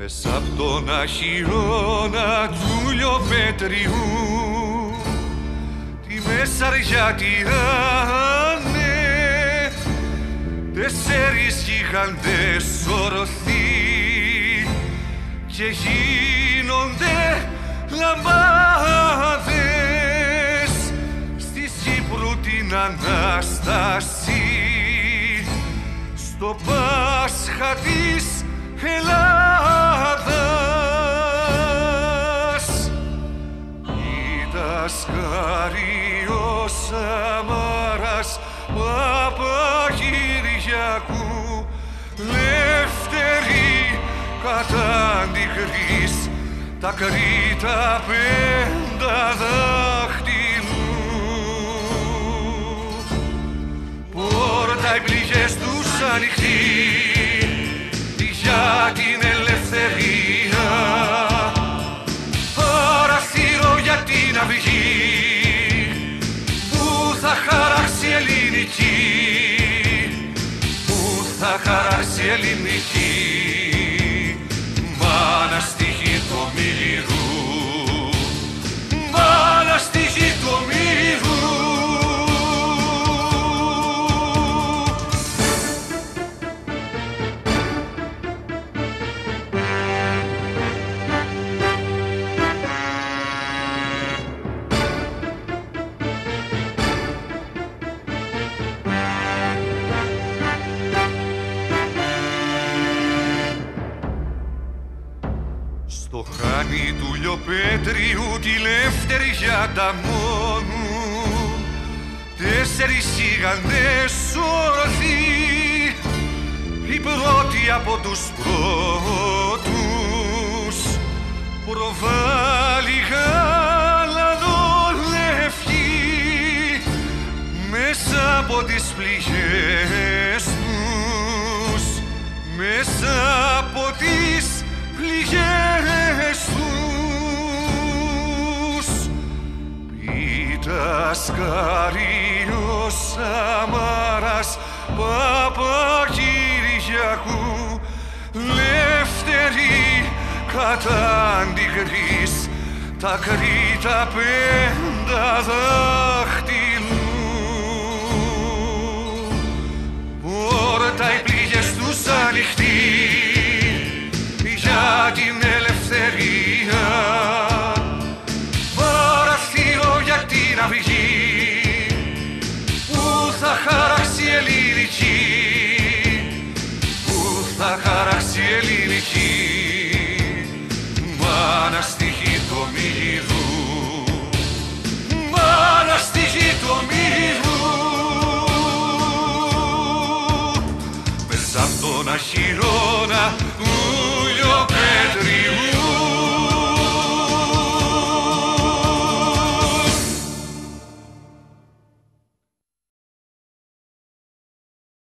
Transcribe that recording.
Μέσα απ' τον αχυρώνα του λιοπέτριου τη μεσαριά τυράνε τέσσερις γιγαντές ορωθεί και γίνονται λαμπάδες. Στη Κύπρου την Ανάσταση στο Πάσχα της Ελλάδας Ήταν ο Σαμάρας Παπαγυριακού Λεύτερη κατά αντικρής τα κρύτα πέντα δάχτυλου. Πόρτα οι πληγές τους ανοιχτή για την ελευθερία χαράξει ελληνική μάνα στη γη το μυρού Στο χάνι του λιοπέτριου τη λεύτερη για τα μόνου Τέσσερις σιγανές ορθοί Οι πρώτοι από τους πρώτους Προβάλλει γαλανολευκή Μέσα από τις πληγές τους Μέσα Πίτας Καρίος Σαμάρας Παπακυριακού Λεύτερη κατά αντιγρής τα κρύτα πέντα δάχτυλου χειρόνα ούλιο πέτριο.